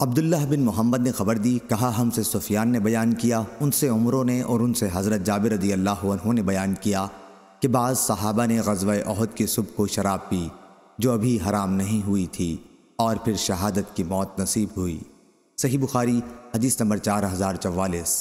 अब्दुल्ला बिन मोहम्मद ने खबर दी, कहा, हमसे सुफियान ने बयान किया, उनसे उमरों ने और उनसे हज़रत जाबिर रदी अल्लाह ने बयान किया कि बाज़ सहाबा ने गजब अहद की सुबह को शराब पी, जो अभी हराम नहीं हुई थी, और फिर शहादत की मौत नसीब हुई। सही बुखारी, हदीस नंबर चार हज़ार चवालीस।